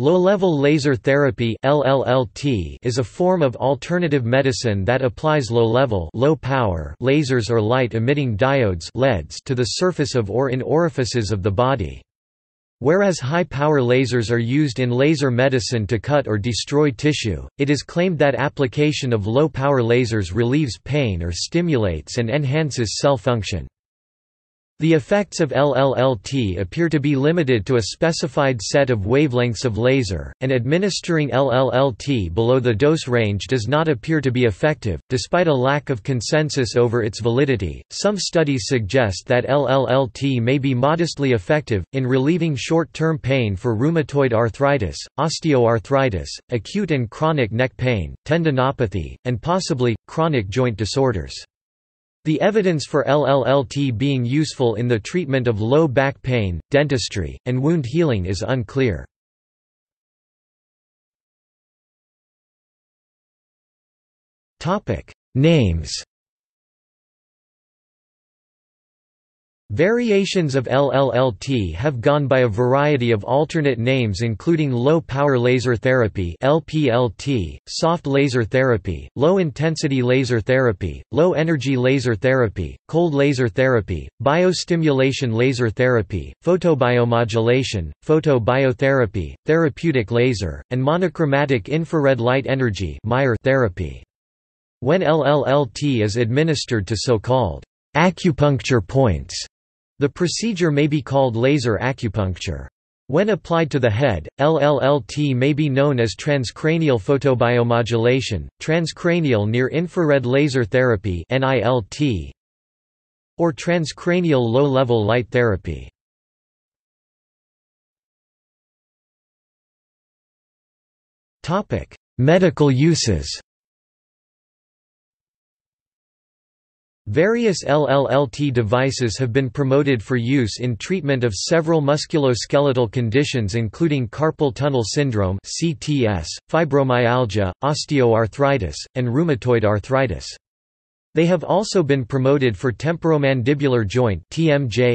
Low-level laser therapy LLLT is a form of alternative medicine that applies low-level low power lasers or light-emitting diodes LEDs to the surface of or in orifices of the body. Whereas high-power lasers are used in laser medicine to cut or destroy tissue, it is claimed that application of low-power lasers relieves pain or stimulates and enhances cell function. The effects of LLLT appear to be limited to a specified set of wavelengths of laser, and administering LLLT below the dose range does not appear to be effective, despite a lack of consensus over its validity. Some studies suggest that LLLT may be modestly effective, in relieving short term pain for rheumatoid arthritis, osteoarthritis, acute and chronic neck pain, tendinopathy, and possibly, chronic joint disorders. The evidence for LLLT being useful in the treatment of low back pain, dentistry, and wound healing is unclear. Names Variations of LLLT have gone by a variety of alternate names including low-power laser therapy LPLT, soft laser therapy, low-intensity laser therapy, low-energy laser therapy, cold laser therapy, biostimulation laser therapy, photobiomodulation, photobiotherapy, therapeutic laser, and monochromatic infrared light energy therapy. When LLLT is administered to so-called acupuncture points, the procedure may be called laser acupuncture. When applied to the head, LLLT may be known as transcranial photobiomodulation, transcranial near-infrared laser therapy or transcranial low-level light therapy. Medical uses Various LLLT devices have been promoted for use in treatment of several musculoskeletal conditions including carpal tunnel syndrome (CTS), fibromyalgia, osteoarthritis, and rheumatoid arthritis. They have also been promoted for temporomandibular joint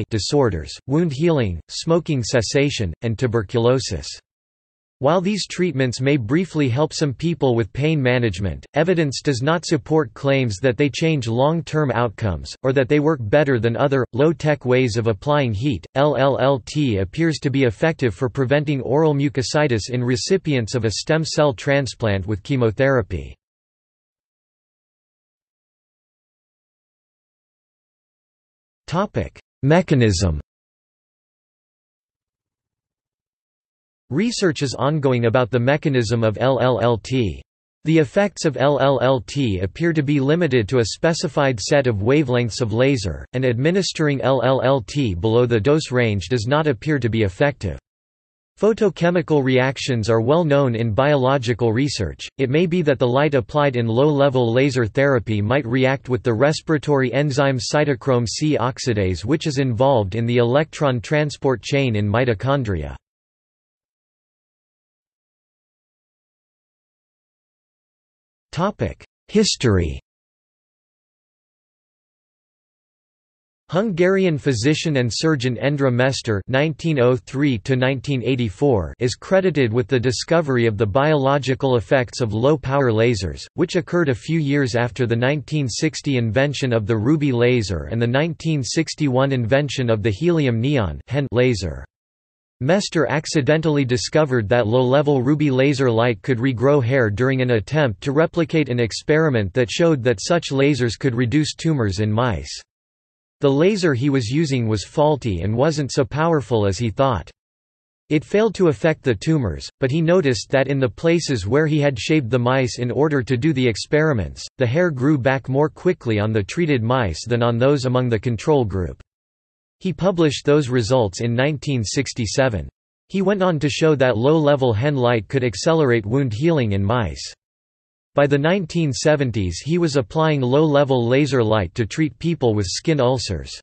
disorders, wound healing, smoking cessation, and tuberculosis. While these treatments may briefly help some people with pain management, evidence does not support claims that they change long-term outcomes, or that they work better than other, low-tech ways of applying heat. LLLT appears to be effective for preventing oral mucositis in recipients of a stem cell transplant with chemotherapy. Mechanism Research is ongoing about the mechanism of LLLT. The effects of LLLT appear to be limited to a specified set of wavelengths of laser, and administering LLLT below the dose range does not appear to be effective. Photochemical reactions are well known in biological research. It may be that the light applied in low level laser therapy might react with the respiratory enzyme cytochrome C oxidase, which is involved in the electron transport chain in mitochondria. History Hungarian physician and surgeon Endre Mester (1903–1984) is credited with the discovery of the biological effects of low-power lasers, which occurred a few years after the 1960 invention of the ruby laser and the 1961 invention of the helium-neon laser. Mester accidentally discovered that low-level ruby laser light could regrow hair during an attempt to replicate an experiment that showed that such lasers could reduce tumors in mice. The laser he was using was faulty and wasn't so powerful as he thought. It failed to affect the tumors, but he noticed that in the places where he had shaved the mice in order to do the experiments, the hair grew back more quickly on the treated mice than on those among the control group. He published those results in 1967. He went on to show that low-level hen light could accelerate wound healing in mice. By the 1970s he was applying low-level laser light to treat people with skin ulcers.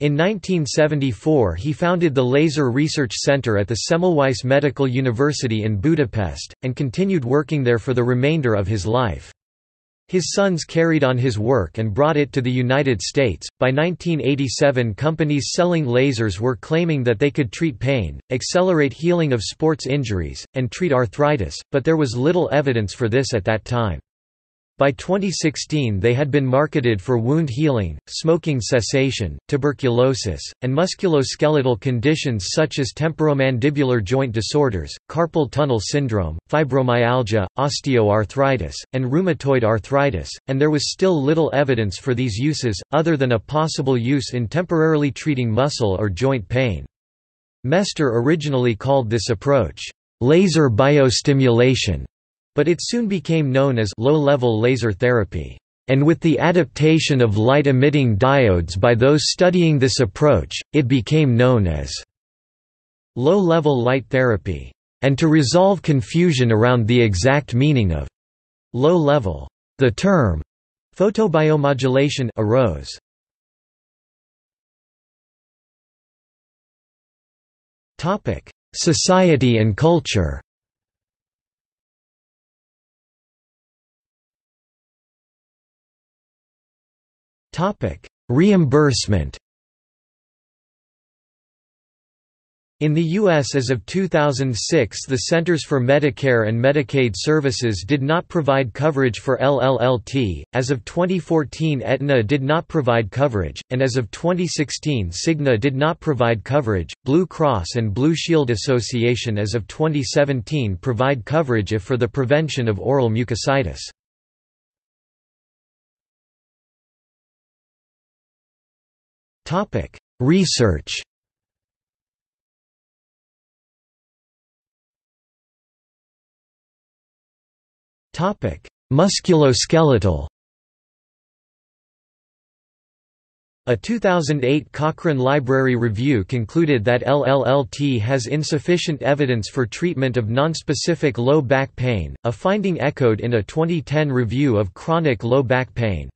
In 1974 he founded the Laser Research Center at the Semmelweis Medical University in Budapest, and continued working there for the remainder of his life. His sons carried on his work and brought it to the United States. By 1987, companies selling lasers were claiming that they could treat pain, accelerate healing of sports injuries, and treat arthritis, but there was little evidence for this at that time. By 2016 they had been marketed for wound healing, smoking cessation, tuberculosis, and musculoskeletal conditions such as temporomandibular joint disorders, carpal tunnel syndrome, fibromyalgia, osteoarthritis, and rheumatoid arthritis, and there was still little evidence for these uses, other than a possible use in temporarily treating muscle or joint pain. Mester originally called this approach, laser biostimulation but it soon became known as low-level laser therapy. And with the adaptation of light-emitting diodes by those studying this approach, it became known as low-level light therapy. And to resolve confusion around the exact meaning of low-level, the term photobiomodulation arose. Society and culture Reimbursement In the U.S. as of 2006 the Centers for Medicare and Medicaid Services did not provide coverage for LLLT, as of 2014 Aetna did not provide coverage, and as of 2016 Cigna did not provide coverage. Blue Cross and Blue Shield Association as of 2017 provide coverage if for the prevention of oral mucositis. Topic: Research. Topic: Musculoskeletal. A 2008 Cochrane Library review concluded that LLLT has insufficient evidence for treatment of nonspecific low back pain, a finding echoed in a 2010 review of chronic low back pain.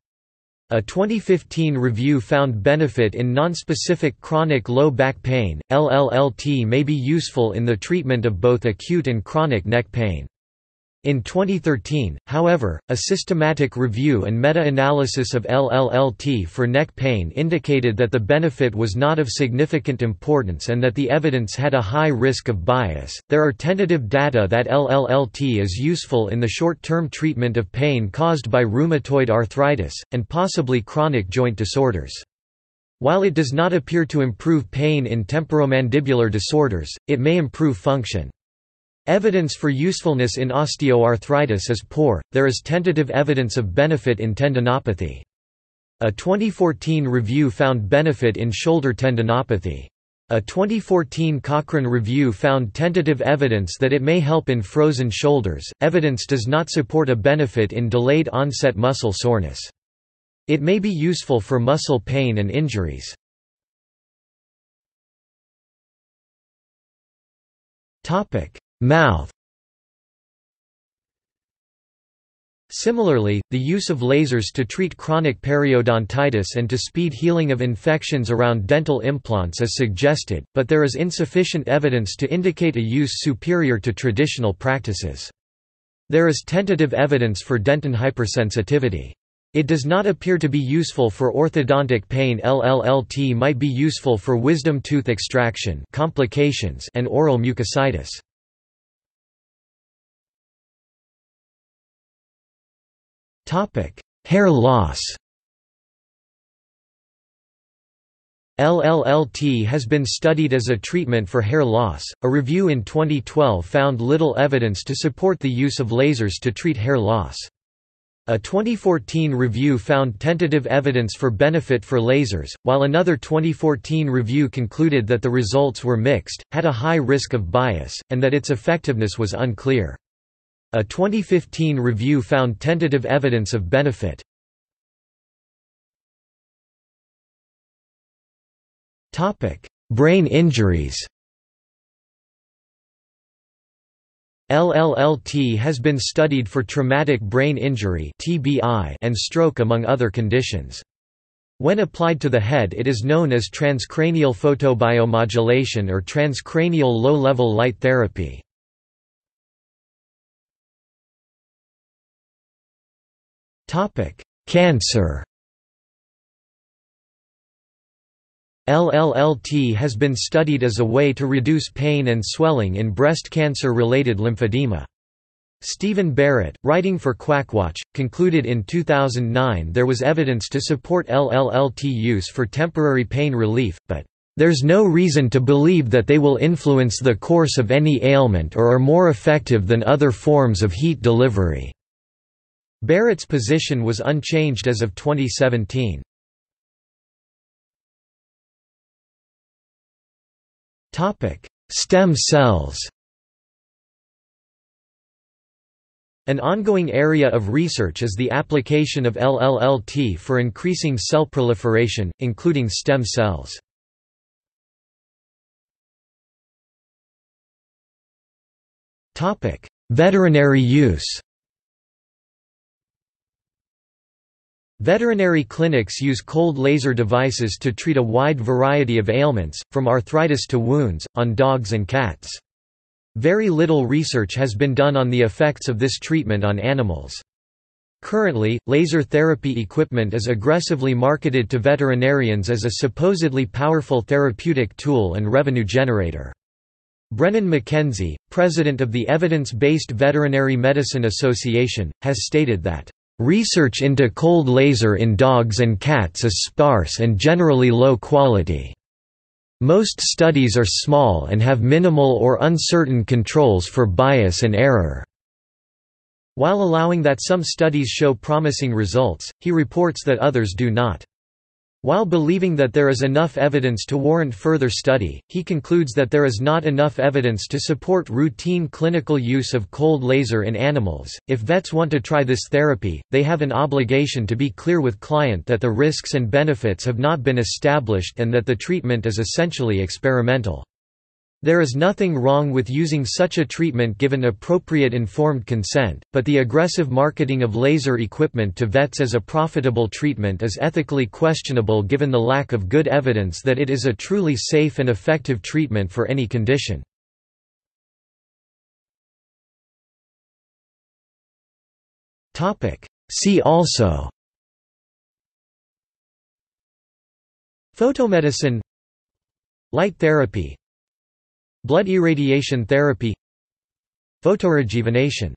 A 2015 review found benefit in nonspecific chronic low back pain. LLLT may be useful in the treatment of both acute and chronic neck pain. In 2013, however, a systematic review and meta-analysis of LLLT for neck pain indicated that the benefit was not of significant importance and that the evidence had a high risk of bias. There are tentative data that LLLT is useful in the short-term treatment of pain caused by rheumatoid arthritis and possibly chronic joint disorders. While it does not appear to improve pain in temporomandibular disorders, it may improve function. Evidence for usefulness in osteoarthritis is poor, there is tentative evidence of benefit in tendinopathy. A 2014 review found benefit in shoulder tendinopathy. A 2014 Cochrane review found tentative evidence that it may help in frozen shoulders. Evidence does not support a benefit in delayed onset muscle soreness. It may be useful for muscle pain and injuries. Topic: Mouth Similarly, the use of lasers to treat chronic periodontitis and to speed healing of infections around dental implants is suggested, but there is insufficient evidence to indicate a use superior to traditional practices. There is tentative evidence for dentin hypersensitivity. It does not appear to be useful for orthodontic pain LLLT might be useful for wisdom tooth extraction complications and oral mucositis. Hair loss LLLT has been studied as a treatment for hair loss. A review in 2012 found little evidence to support the use of lasers to treat hair loss. A 2014 review found tentative evidence for benefit for lasers, while another 2014 review concluded that the results were mixed, had a high risk of bias, and that its effectiveness was unclear. A 2015 review found tentative evidence of benefit. Brain injuries LLLT has been studied for traumatic brain injury and stroke among other conditions. When applied to the head it is known as transcranial photobiomodulation or transcranial low-level light therapy. Cancer LLLT has been studied as a way to reduce pain and swelling in breast cancer-related lymphedema. Stephen Barrett, writing for Quackwatch, concluded in 2009 there was evidence to support LLLT use for temporary pain relief, but there's no reason to believe that they will influence the course of any ailment or are more effective than other forms of heat delivery. Barrett's position was unchanged as of 2017. Topic: Stem cells. An ongoing area of research is the application of LLLT for increasing cell proliferation, including stem cells. Topic: Veterinary use. Veterinary clinics use cold laser devices to treat a wide variety of ailments, from arthritis to wounds, on dogs and cats. Very little research has been done on the effects of this treatment on animals. Currently, laser therapy equipment is aggressively marketed to veterinarians as a supposedly powerful therapeutic tool and revenue generator. Brennen McKenzie, president of the Evidence-Based Veterinary Medicine Association, has stated that Research into cold laser in dogs and cats is sparse and generally low quality. Most studies are small and have minimal or uncertain controls for bias and error. While allowing that some studies show promising results, he reports that others do not. While believing that there is enough evidence to warrant further study, he concludes that there is not enough evidence to support routine clinical use of cold laser in animals. If vets want to try this therapy, they have an obligation to be clear with client that the risks and benefits have not been established and that the treatment is essentially experimental. There is nothing wrong with using such a treatment given appropriate informed consent, but the aggressive marketing of laser equipment to vets as a profitable treatment is ethically questionable given the lack of good evidence that it is a truly safe and effective treatment for any condition. See also Photomedicine Light therapy Blood irradiation therapy Photorejuvenation